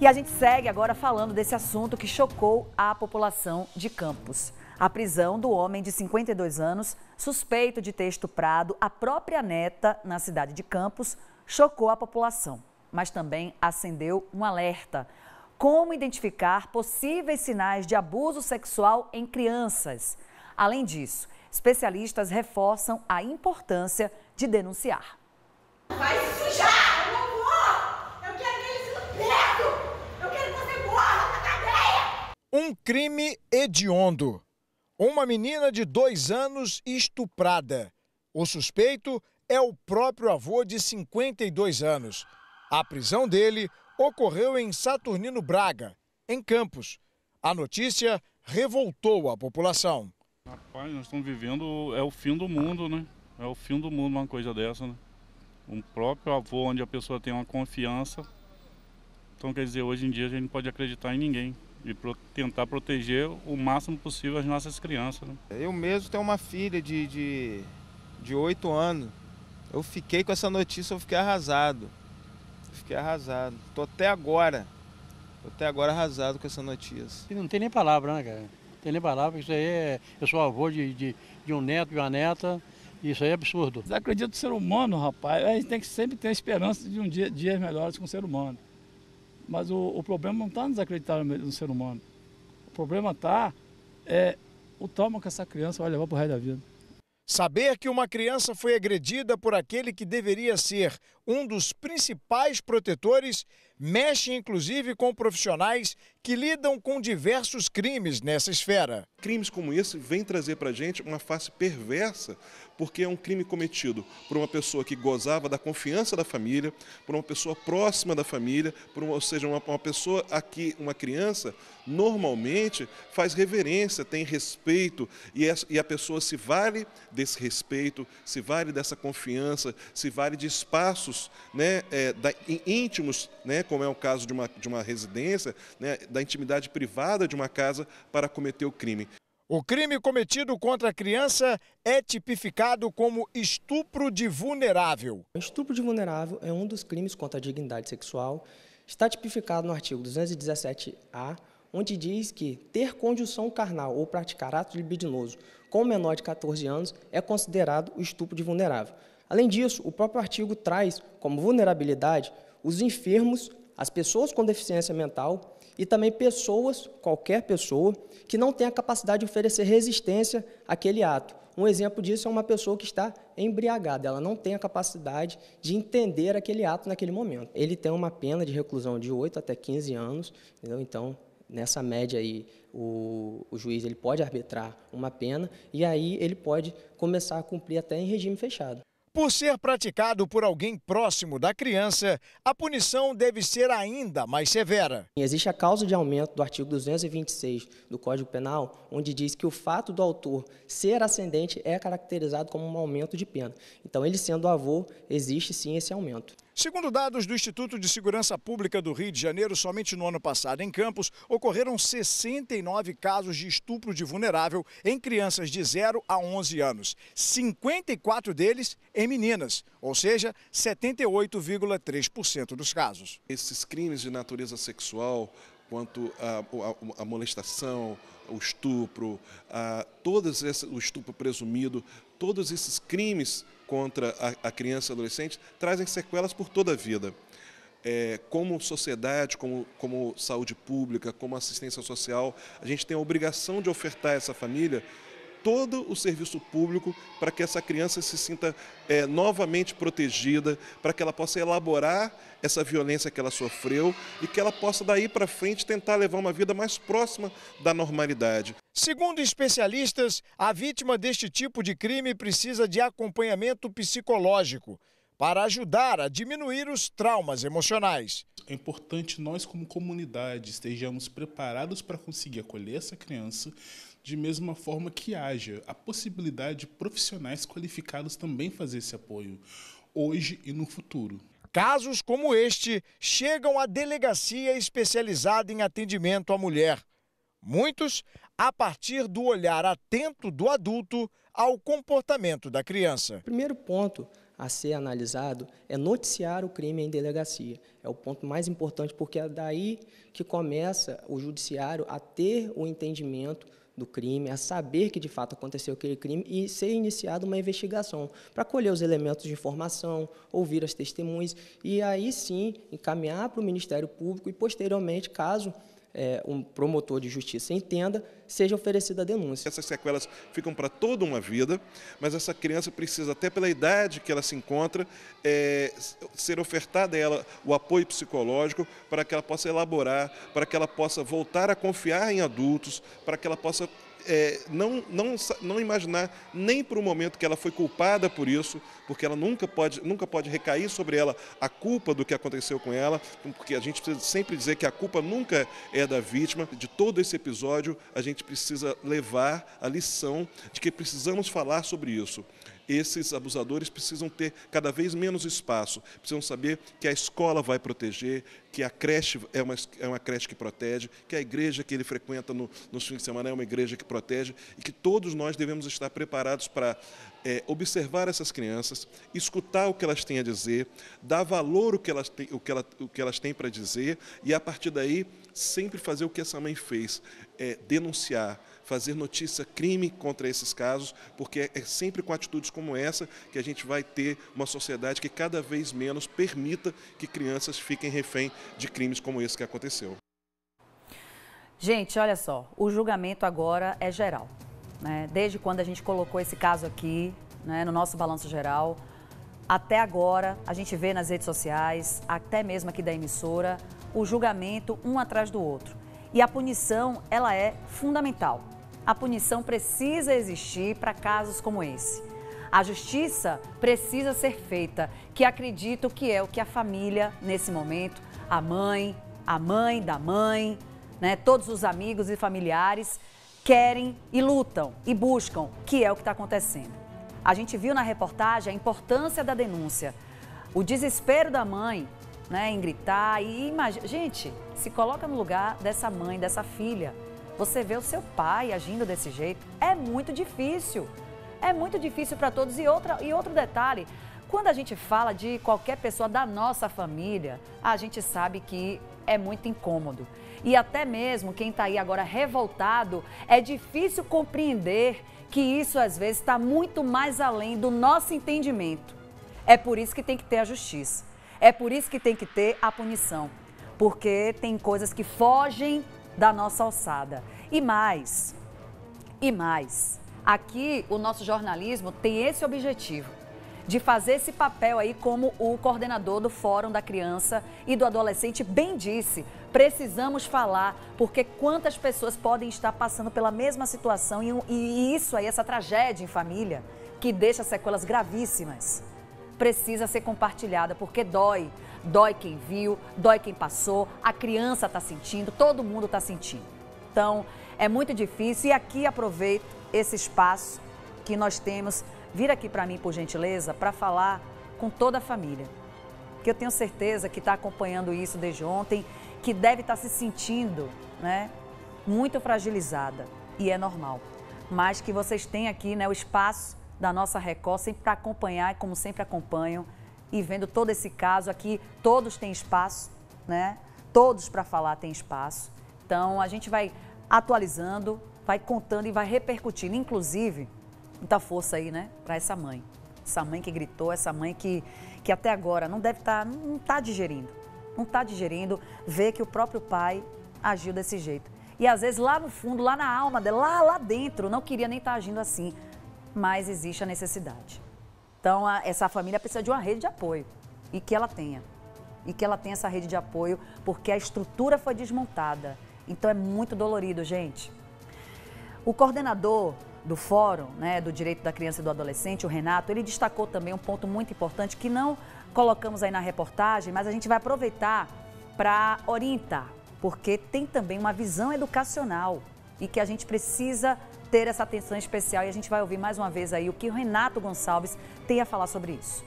E a gente segue agora falando desse assunto que chocou a população de Campos. A prisão do homem de 52 anos, suspeito de ter estuprado a própria neta na cidade de Campos, chocou a população, mas também acendeu um alerta. Como identificar possíveis sinais de abuso sexual em crianças? Além disso, especialistas reforçam a importância de denunciar. Vai sujar! Eu não vou! Eu quero que ele seja preso! Eu quero que você morra na cadeia! Um crime hediondo. Uma menina de dois anos estuprada. O suspeito é o próprio avô de 52 anos. A prisão dele ocorreu em Saturnino Braga, em Campos. A notícia revoltou a população. Rapaz, nós estamos vivendo, é o fim do mundo, né? É o fim do mundo uma coisa dessa, né? Um próprio avô onde a pessoa tem uma confiança. Então, quer dizer, hoje em dia a gente não pode acreditar em ninguém e pro, tentar proteger o máximo possível as nossas crianças. Né? Eu mesmo tenho uma filha de, de, de 8 anos eu fiquei com essa notícia, eu fiquei arrasado. Fiquei arrasado. Tô até agora. Tô até agora arrasado com essa notícia. Não tem nem palavra, né, cara? Não tem nem palavra, isso aí é. Eu sou avô de, de, de um neto e uma neta. Isso aí é absurdo. Desacredito no ser humano, rapaz. A gente tem que sempre ter a esperança de um dia dias melhores com o ser humano. Mas o, o problema não está no desacreditar no ser humano. O problema está é o trauma que essa criança vai levar para o resto da vida. Saber que uma criança foi agredida por aquele que deveria ser um dos principais protetores mexe inclusive com profissionais que lidam com diversos crimes nessa esfera. Crimes como esse vêm trazer para a gente uma face perversa porque é um crime cometido por uma pessoa que gozava da confiança da família, por uma pessoa próxima da família, por uma, ou seja, uma, uma pessoa a que uma criança normalmente faz reverência, tem respeito e, e a pessoa se vale desse respeito, se vale dessa confiança, se vale de espaços né, é, da, íntimos, né, como é o caso de uma, de uma residência, né, da intimidade privada de uma casa para cometer o crime. O crime cometido contra a criança é tipificado como estupro de vulnerável. O estupro de vulnerável é um dos crimes contra a dignidade sexual. Está tipificado no artigo 217-A, onde diz que ter conjunção carnal ou praticar ato libidinoso com menor de 14 anos é considerado o estupro de vulnerável. Além disso, o próprio artigo traz como vulnerabilidade os enfermos, as pessoas com deficiência mental e também pessoas, qualquer pessoa, que não tem a capacidade de oferecer resistência àquele ato. Um exemplo disso é uma pessoa que está embriagada, ela não tem a capacidade de entender aquele ato naquele momento. Ele tem uma pena de reclusão de 8 até 15 anos, entendeu? então nessa média aí o, o, juiz ele pode arbitrar uma pena e aí ele pode começar a cumprir até em regime fechado. Por ser praticado por alguém próximo da criança, a punição deve ser ainda mais severa. Existe a causa de aumento do artigo 226 do Código Penal, onde diz que o fato do autor ser ascendente é caracterizado como um aumento de pena. Então, ele sendo avô, existe sim esse aumento. Segundo dados do Instituto de Segurança Pública do Rio de Janeiro, somente no ano passado em Campos ocorreram 69 casos de estupro de vulnerável em crianças de 0 a 11 anos. 54 deles em meninas, ou seja, 78,3% dos casos. Esses crimes de natureza sexual, quanto a molestação, o estupro, a, todos esse, o estupro presumido, todos esses crimes contra a, a criança e adolescente trazem sequelas por toda a vida. É, como sociedade, como, como saúde pública, como assistência social, a gente tem a obrigação de ofertar a essa família todo o serviço público para que essa criança se sinta é, novamente protegida, para que ela possa elaborar essa violência que ela sofreu e que ela possa daí para frente tentar levar uma vida mais próxima da normalidade. Segundo especialistas, a vítima deste tipo de crime precisa de acompanhamento psicológico para ajudar a diminuir os traumas emocionais. É importante nós, como comunidade, estejamos preparados para conseguir acolher essa criança, de mesma forma que haja a possibilidade de profissionais qualificados também fazer esse apoio, hoje e no futuro. Casos como este chegam à delegacia especializada em atendimento à mulher. Muitos a partir do olhar atento do adulto ao comportamento da criança. Primeiro ponto a ser analisado é noticiar o crime em delegacia. É o ponto mais importante, porque é daí que começa o judiciário a ter o entendimento do crime, a saber que de fato aconteceu aquele crime e ser iniciada uma investigação para colher os elementos de informação, ouvir as testemunhas e aí sim encaminhar para o Ministério Público e posteriormente, caso é, um promotor de justiça entenda, seja oferecida a denúncia. Essas sequelas ficam para toda uma vida, mas essa criança precisa, até pela idade que ela se encontra, é, ser ofertada a ela o apoio psicológico para que ela possa elaborar, para que ela possa voltar a confiar em adultos, para que ela possa é, não, não, não imaginar nem por um momento que ela foi culpada por isso, porque ela nunca pode, nunca pode recair sobre ela a culpa do que aconteceu com ela, porque a gente precisa sempre dizer que a culpa nunca é da vítima. De todo esse episódio, a gente precisa levar a lição de que precisamos falar sobre isso esses abusadores precisam ter cada vez menos espaço, precisam saber que a escola vai proteger, que a creche é uma, é uma creche que protege, que a igreja que ele frequenta no, nos fins de semana é uma igreja que protege e que todos nós devemos estar preparados para é, observar essas crianças, escutar o que elas têm a dizer, dar valor ao que elas têm, o que ela, o que elas têm para dizer e, a partir daí, sempre fazer o que essa mãe fez, é, denunciar, fazer notícia crime contra esses casos, porque é sempre com atitudes como essa que a gente vai ter uma sociedade que cada vez menos permita que crianças fiquem refém de crimes como esse que aconteceu. Gente, olha só, o julgamento agora é geral. Né? Desde quando a gente colocou esse caso aqui né, no nosso balanço geral, até agora a gente vê nas redes sociais, até mesmo aqui da emissora, o julgamento um atrás do outro. E a punição, ela é fundamental a punição precisa existir para casos como esse. A justiça precisa ser feita, que acredito que é o que a família, nesse momento, a mãe, a mãe da mãe, né, todos os amigos e familiares querem e lutam e buscam, que é o que está acontecendo. A gente viu na reportagem a importância da denúncia, o desespero da mãe né, em gritar e imagina. Gente, se coloca no lugar dessa mãe, dessa filha você vê o seu pai agindo desse jeito. É muito difícil. É muito difícil para todos. E, outra, e outro detalhe, quando a gente fala de qualquer pessoa da nossa família, a gente sabe que é muito incômodo. E até mesmo quem está aí agora revoltado, é difícil compreender que isso às vezes está muito mais além do nosso entendimento. É por isso que tem que ter a justiça. É por isso que tem que ter a punição. Porque tem coisas que fogem da nossa alçada. E mais, e mais, aqui o nosso jornalismo tem esse objetivo de fazer esse papel aí como o coordenador do Fórum da Criança e do Adolescente bem disse. Precisamos falar, porque quantas pessoas podem estar passando pela mesma situação e, e isso aí, essa tragédia em família, que deixa sequelas gravíssimas, precisa ser compartilhada, porque dói. Dói quem viu, dói quem passou, a criança está sentindo, todo mundo está sentindo. Então, é muito difícil e aqui aproveito esse espaço que nós temos. Vir aqui para mim, por gentileza, para falar com toda a família. Que eu tenho certeza que está acompanhando isso desde ontem, que deve estar tá se sentindo né, muito fragilizada. E é normal. Mas que vocês têm aqui né, o espaço da nossa Record sempre para acompanhar, como sempre acompanham e vendo todo esse caso aqui, todos têm espaço, né? Todos para falar têm espaço. Então a gente vai atualizando, vai contando e vai repercutindo, inclusive, muita força aí, né, para essa mãe. Essa mãe que gritou, essa mãe que, que até agora não deve estar, tá, não está digerindo. Não está digerindo ver que o próprio pai agiu desse jeito. E às vezes lá no fundo, lá na alma dela, lá, lá dentro, não queria nem estar tá agindo assim. Mas existe a necessidade. Então, a, essa família precisa de uma rede de apoio e que ela tenha. E que ela tenha essa rede de apoio, porque a estrutura foi desmontada. Então, é muito dolorido, gente. O coordenador do Fórum né, do Direito da Criança e do Adolescente, o Renato, ele destacou também um ponto muito importante que não colocamos aí na reportagem, mas a gente vai aproveitar para orientar, porque tem também uma visão educacional e que a gente precisa ter essa atenção especial e a gente vai ouvir mais uma vez aí o que o Renato Gonçalves tem a falar sobre isso.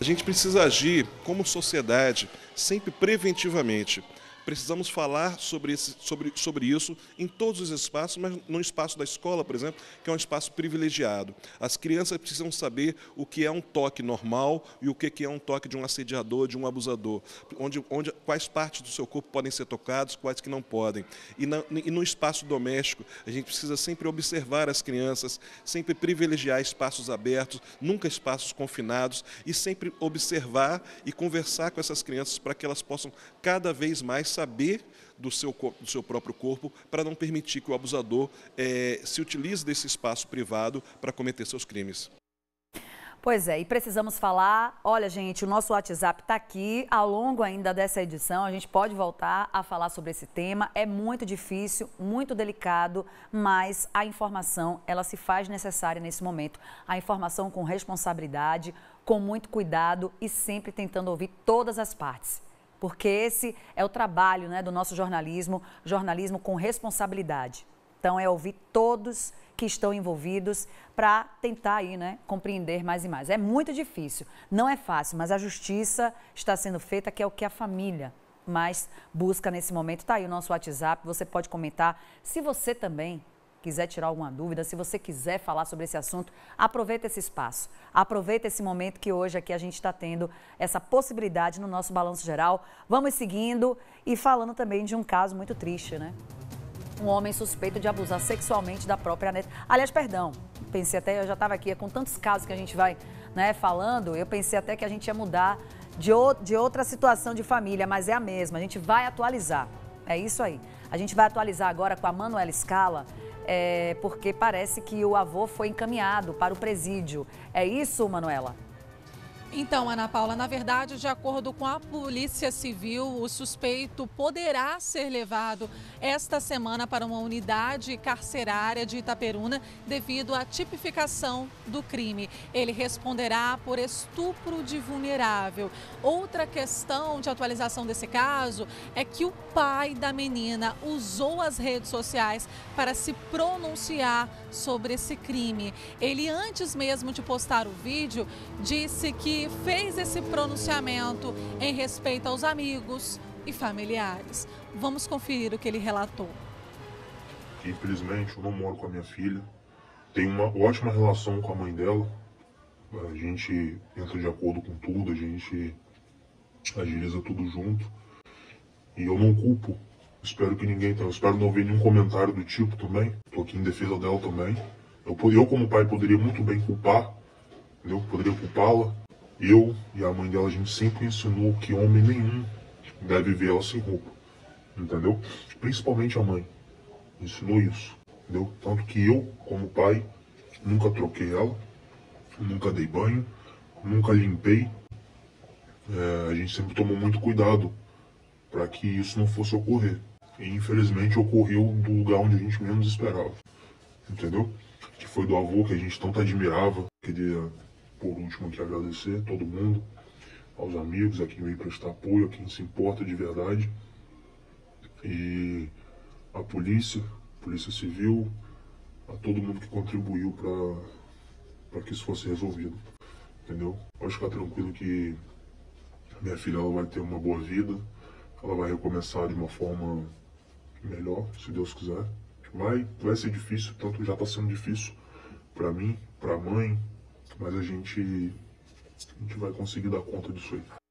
A gente precisa agir como sociedade sempre preventivamente Precisamos falar sobre, esse, sobre, sobre isso em todos os espaços, mas no espaço da escola, por exemplo, que é um espaço privilegiado. As crianças precisam saber o que é um toque normal e o que é um toque de um assediador, de um abusador, onde, onde, quais partes do seu corpo podem ser tocados, quais que não podem. E, na, e no espaço doméstico, a gente precisa sempre observar as crianças, sempre privilegiar espaços abertos, nunca espaços confinados e sempre observar e conversar com essas crianças para que elas possam cada vez mais saber do seu, do seu próprio corpo para não permitir que o abusador é, se utilize desse espaço privado para cometer seus crimes. Pois é, e precisamos falar. Olha, gente, o nosso WhatsApp está aqui. Ao longo ainda dessa edição, a gente pode voltar a falar sobre esse tema. É muito difícil, muito delicado, mas a informação ela se faz necessária nesse momento. A informação com responsabilidade, com muito cuidado e sempre tentando ouvir todas as partes porque esse é o trabalho né, do nosso jornalismo, jornalismo com responsabilidade. Então, é ouvir todos que estão envolvidos para tentar aí, né, compreender mais e mais. É muito difícil, não é fácil, mas a justiça está sendo feita, que é o que a família mais busca nesse momento. Está aí o nosso WhatsApp, você pode comentar. Se você também quiser tirar alguma dúvida, se você quiser falar sobre esse assunto, aproveita esse espaço. Aproveita esse momento que hoje aqui a gente está tendo essa possibilidade no nosso balanço geral. Vamos seguindo e falando também de um caso muito triste, né? Um homem suspeito de abusar sexualmente da própria neta. Aliás, perdão, pensei até, eu já estava aqui, com tantos casos que a gente vai né, falando, eu pensei até que a gente ia mudar de, o, de outra situação de família, mas é a mesma, a gente vai atualizar. É isso aí. A gente vai atualizar agora com a Manuela Scala, é, porque parece que o avô foi encaminhado para o presídio. É isso, Manuela? Então, Ana Paula, na verdade, de acordo com a Polícia Civil, o suspeito poderá ser levado esta semana para uma unidade carcerária de Itaperuna devido à tipificação do crime. Ele responderá por estupro de vulnerável. Outra questão de atualização desse caso é que o pai da menina usou as redes sociais para se pronunciar sobre esse crime. Ele, antes mesmo de postar o vídeo, disse que fez esse pronunciamento em respeito aos amigos e familiares. Vamos conferir o que ele relatou. Infelizmente, eu não moro com a minha filha. Tenho uma ótima relação com a mãe dela. A gente entra de acordo com tudo, a gente agiliza tudo junto. E eu não culpo. Espero que ninguém tenha. Espero não ver nenhum comentário do tipo também. Tô aqui em defesa dela também. Eu, eu como pai, poderia muito bem culpar. Entendeu? Poderia culpá-la. Eu e a mãe dela, a gente sempre ensinou que homem nenhum deve ver ela sem roupa. Entendeu? Principalmente a mãe. Ensinou isso. Entendeu? Tanto que eu, como pai, nunca troquei ela, nunca dei banho, nunca limpei. É, a gente sempre tomou muito cuidado para que isso não fosse ocorrer. E infelizmente ocorreu do lugar onde a gente menos esperava. Entendeu? Que foi do avô que a gente tanto admirava. Queria por último aqui agradecer a todo mundo, aos amigos, a quem veio prestar apoio, a quem se importa de verdade. E a polícia, polícia civil, a todo mundo que contribuiu para que isso fosse resolvido. Entendeu? Pode ficar tranquilo que minha filha ela vai ter uma boa vida, ela vai recomeçar de uma forma melhor, se Deus quiser. Vai, vai ser difícil, tanto já está sendo difícil para mim, para a mãe, mas a gente, a gente vai conseguir dar conta disso aí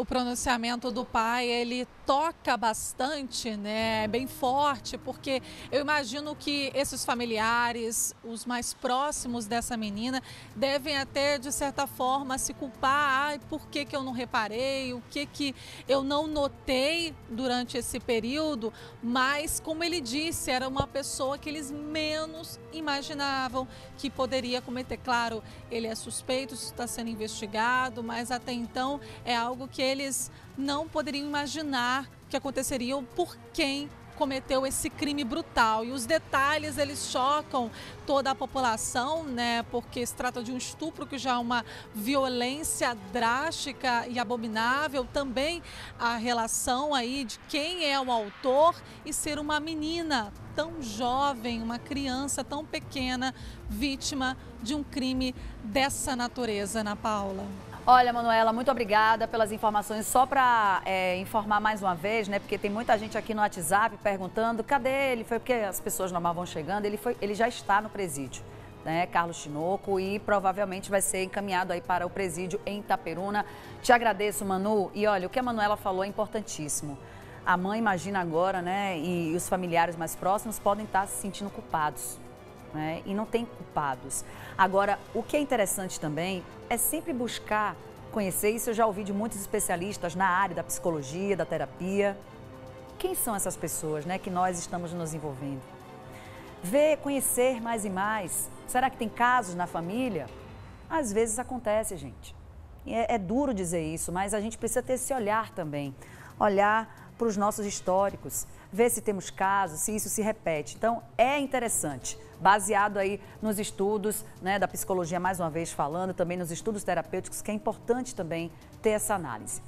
o pronunciamento do pai ele toca bastante, né? É bem forte, porque eu imagino que esses familiares, os mais próximos dessa menina, devem até de certa forma se culpar, por que, que eu não reparei, o que que eu não notei durante esse período, mas como ele disse, era uma pessoa que eles menos imaginavam que poderia cometer. Claro, ele é suspeito, está sendo investigado, mas até então é algo que eles não poderiam imaginar que aconteceria por quem cometeu esse crime brutal. E os detalhes eles chocam toda a população, né? Porque se trata de um estupro que já é uma violência drástica e abominável. Também a relação aí de quem é o autor e ser uma menina tão jovem, uma criança tão pequena, vítima de um crime dessa natureza, Ana Paula. Olha, Manuela, muito obrigada pelas informações. Só para é, informar mais uma vez, né? Porque tem muita gente aqui no WhatsApp perguntando cadê ele? Foi porque as pessoas normal vão chegando. Ele, foi, ele já está no presídio, né? Carlos Chinoco, e provavelmente vai ser encaminhado aí para o presídio em Itaperuna. Te agradeço, Manu. E olha, o que a Manuela falou é importantíssimo. A mãe imagina agora, né? E os familiares mais próximos podem estar se sentindo culpados. Né? E não tem culpados. Agora, o que é interessante também é sempre buscar conhecer, isso eu já ouvi de muitos especialistas na área da psicologia, da terapia. Quem são essas pessoas né, que nós estamos nos envolvendo? Ver, conhecer mais e mais. Será que tem casos na família? Às vezes acontece, gente. É, é duro dizer isso, mas a gente precisa ter esse olhar também. Olhar para os nossos históricos, ver se temos casos, se isso se repete. Então, é interessante baseado aí nos estudos né, da psicologia, mais uma vez falando, também nos estudos terapêuticos, que é importante também ter essa análise.